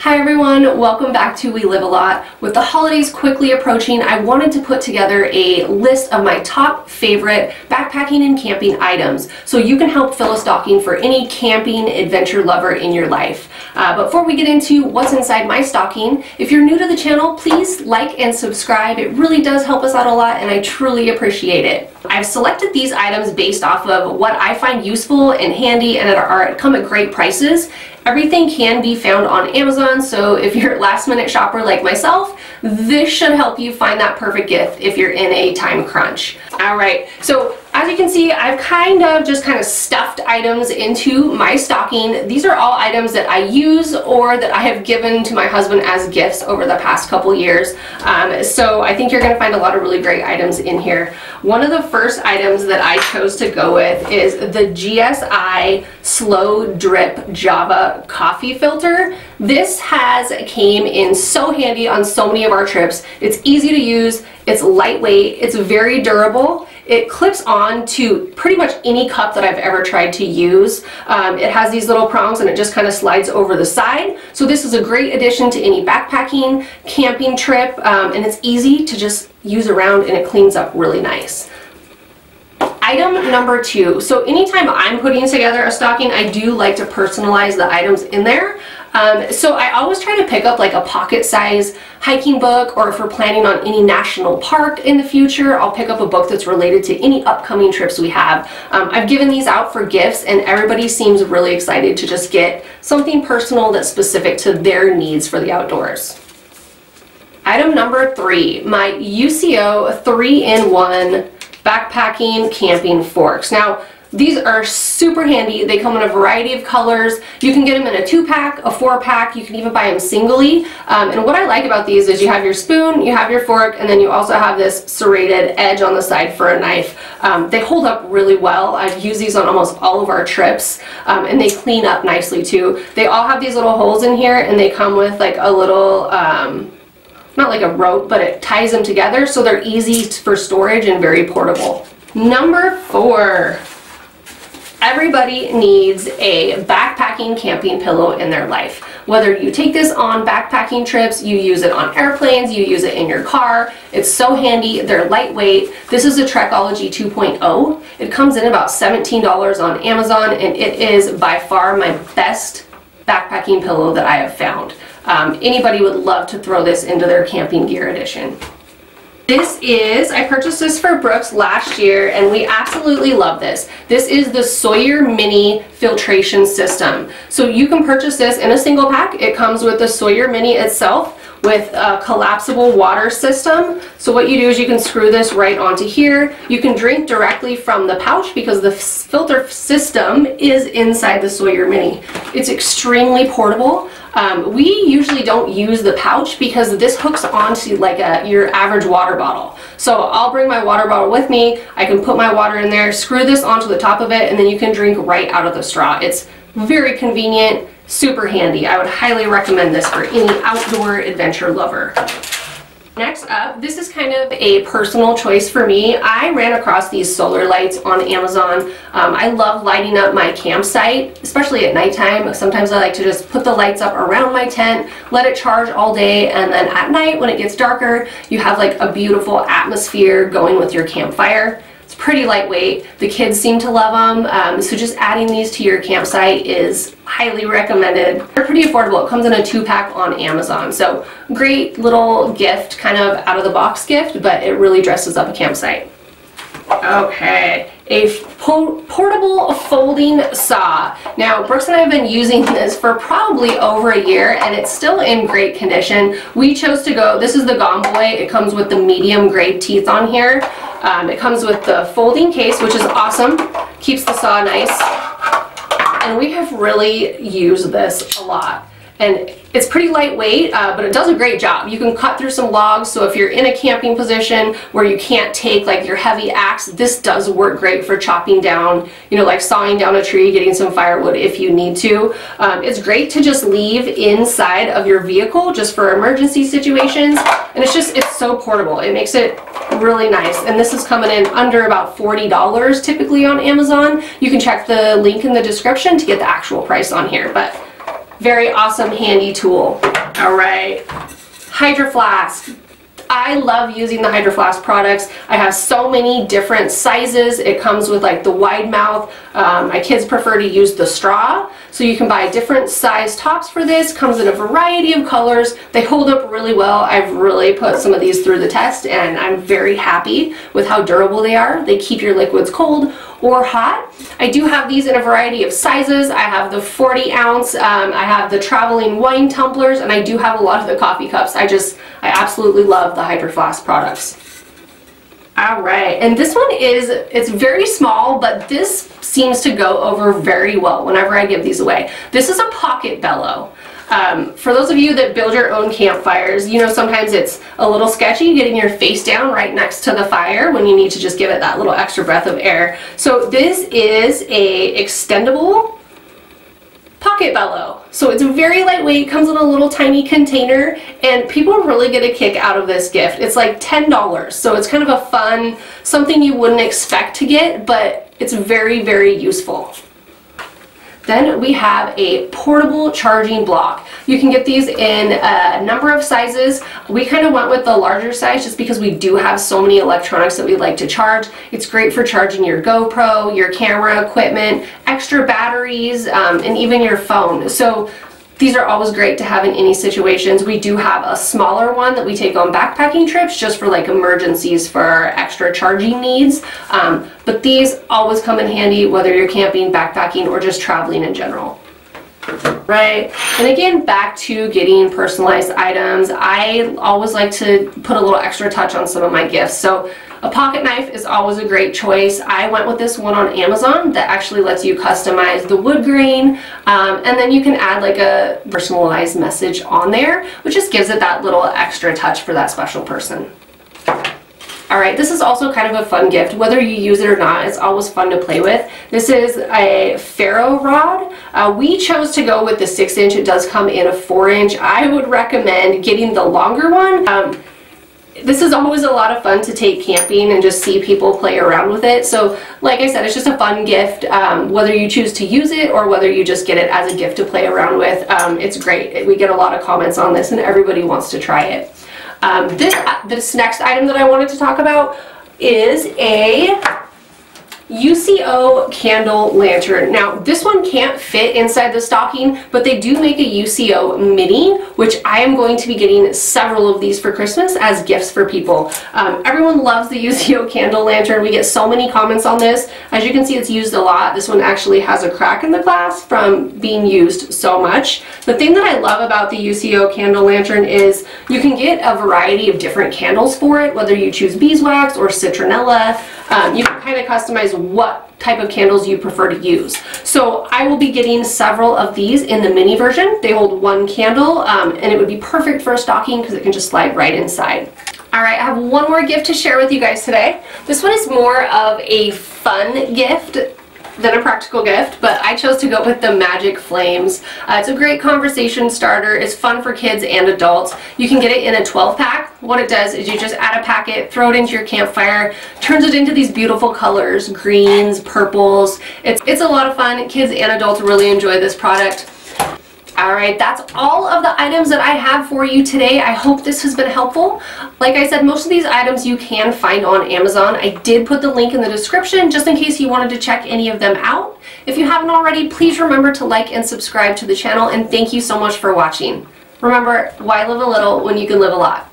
Hi everyone, welcome back to We Live A Lot. With the holidays quickly approaching, I wanted to put together a list of my top favorite backpacking and camping items so you can help fill a stocking for any camping adventure lover in your life. Uh, before we get into what's inside my stocking, if you're new to the channel, please like and subscribe. It really does help us out a lot and I truly appreciate it. I've selected these items based off of what I find useful and handy and that are come at great prices Everything can be found on Amazon, so if you're a last minute shopper like myself, this should help you find that perfect gift if you're in a time crunch. All right, so as you can see, I've kind of just kind of stuffed items into my stocking. These are all items that I use or that I have given to my husband as gifts over the past couple years. Um, so I think you're going to find a lot of really great items in here. One of the first items that I chose to go with is the GSI Slow Drip Java Coffee Filter. This has came in so handy on so many of our trips. It's easy to use, it's lightweight, it's very durable, it clips on to pretty much any cup that I've ever tried to use. Um, it has these little prongs and it just kind of slides over the side. So this is a great addition to any backpacking, camping trip, um, and it's easy to just use around and it cleans up really nice. Item number two. So anytime I'm putting together a stocking, I do like to personalize the items in there. Um, so I always try to pick up like a pocket size hiking book or if we're planning on any national park in the future, I'll pick up a book that's related to any upcoming trips we have. Um, I've given these out for gifts and everybody seems really excited to just get something personal that's specific to their needs for the outdoors. Item number three, my UCO 3-in-1 backpacking camping forks. Now, these are super handy. They come in a variety of colors. You can get them in a two pack, a four pack. You can even buy them singly. Um, and what I like about these is you have your spoon, you have your fork, and then you also have this serrated edge on the side for a knife. Um, they hold up really well. I've used these on almost all of our trips um, and they clean up nicely too. They all have these little holes in here and they come with like a little um, not like a rope, but it ties them together so they're easy for storage and very portable. Number four, everybody needs a backpacking camping pillow in their life. Whether you take this on backpacking trips, you use it on airplanes, you use it in your car, it's so handy, they're lightweight. This is a Trekology 2.0. It comes in about $17 on Amazon and it is by far my best backpacking pillow that I have found. Um, anybody would love to throw this into their camping gear edition. This is, I purchased this for Brooks last year and we absolutely love this. This is the Sawyer Mini filtration system. So you can purchase this in a single pack. It comes with the Sawyer Mini itself with a collapsible water system. So what you do is you can screw this right onto here. You can drink directly from the pouch because the filter system is inside the Sawyer Mini. It's extremely portable. Um, we usually don't use the pouch because this hooks onto like a, your average water bottle. So I'll bring my water bottle with me, I can put my water in there, screw this onto the top of it, and then you can drink right out of the straw. It's very convenient, super handy. I would highly recommend this for any outdoor adventure lover. Next up, this is kind of a personal choice for me. I ran across these solar lights on Amazon. Um, I love lighting up my campsite, especially at nighttime. Sometimes I like to just put the lights up around my tent, let it charge all day, and then at night when it gets darker, you have like a beautiful atmosphere going with your campfire pretty lightweight. The kids seem to love them, um, so just adding these to your campsite is highly recommended. They're pretty affordable. It comes in a two pack on Amazon, so great little gift, kind of out of the box gift, but it really dresses up a campsite. Okay, a portable folding saw. Now, Brooks and I have been using this for probably over a year and it's still in great condition. We chose to go, this is the Gomboy. It comes with the medium grade teeth on here. Um, it comes with the folding case, which is awesome. Keeps the saw nice. And we have really used this a lot and it's pretty lightweight, uh, but it does a great job. You can cut through some logs, so if you're in a camping position where you can't take like your heavy axe, this does work great for chopping down, you know, like sawing down a tree, getting some firewood if you need to. Um, it's great to just leave inside of your vehicle just for emergency situations, and it's just, it's so portable. It makes it really nice, and this is coming in under about $40 typically on Amazon. You can check the link in the description to get the actual price on here, but Very awesome, handy tool. All right, Hydro Flask. I love using the Hydro Flask products. I have so many different sizes. It comes with like the wide mouth. Um, my kids prefer to use the straw. So you can buy different size tops for this. Comes in a variety of colors. They hold up really well. I've really put some of these through the test and I'm very happy with how durable they are. They keep your liquids cold or hot. I do have these in a variety of sizes. I have the 40 ounce, um, I have the traveling wine tumblers, and I do have a lot of the coffee cups. I just, I absolutely love the Hydro Flask products. All right, and this one is, it's very small, but this seems to go over very well whenever I give these away. This is a pocket bellow. Um, for those of you that build your own campfires, you know sometimes it's a little sketchy getting your face down right next to the fire when you need to just give it that little extra breath of air. So this is a extendable pocket bellow. So it's very lightweight, comes in a little tiny container, and people really get a kick out of this gift. It's like $10, so it's kind of a fun, something you wouldn't expect to get, but it's very, very useful. Then we have a portable charging block. You can get these in a number of sizes. We kind of went with the larger size just because we do have so many electronics that we like to charge. It's great for charging your GoPro, your camera equipment, extra batteries, um, and even your phone. So these are always great to have in any situations. We do have a smaller one that we take on backpacking trips just for like emergencies for extra charging needs. Um, but these always come in handy whether you're camping, backpacking, or just traveling in general right? And again, back to getting personalized items. I always like to put a little extra touch on some of my gifts. So a pocket knife is always a great choice. I went with this one on Amazon that actually lets you customize the wood grain um, and then you can add like a personalized message on there which just gives it that little extra touch for that special person. Alright, this is also kind of a fun gift. Whether you use it or not, it's always fun to play with. This is a ferro rod. Uh, we chose to go with the 6 inch. It does come in a 4 inch. I would recommend getting the longer one. Um, this is always a lot of fun to take camping and just see people play around with it. So like I said, it's just a fun gift. Um, whether you choose to use it or whether you just get it as a gift to play around with, um, it's great. We get a lot of comments on this and everybody wants to try it. Um, this, this next item that I wanted to talk about is a UCO candle lantern. Now this one can't fit inside the stocking, but they do make a UCO mini, which I am going to be getting several of these for Christmas as gifts for people. Um, everyone loves the UCO candle lantern. We get so many comments on this. As you can see, it's used a lot. This one actually has a crack in the glass from being used so much. The thing that I love about the UCO candle lantern is you can get a variety of different candles for it, whether you choose beeswax or citronella. Um, you kind of customize what type of candles you prefer to use. So I will be getting several of these in the mini version. They hold one candle um, and it would be perfect for a stocking because it can just slide right inside. All right, I have one more gift to share with you guys today. This one is more of a fun gift than a practical gift, but I chose to go with the Magic Flames. Uh, it's a great conversation starter. It's fun for kids and adults. You can get it in a 12 pack. What it does is you just add a packet, throw it into your campfire, turns it into these beautiful colors, greens, purples. It's, it's a lot of fun. Kids and adults really enjoy this product. Alright, that's all of the items that I have for you today. I hope this has been helpful. Like I said, most of these items you can find on Amazon. I did put the link in the description just in case you wanted to check any of them out. If you haven't already, please remember to like and subscribe to the channel and thank you so much for watching. Remember, why live a little when you can live a lot?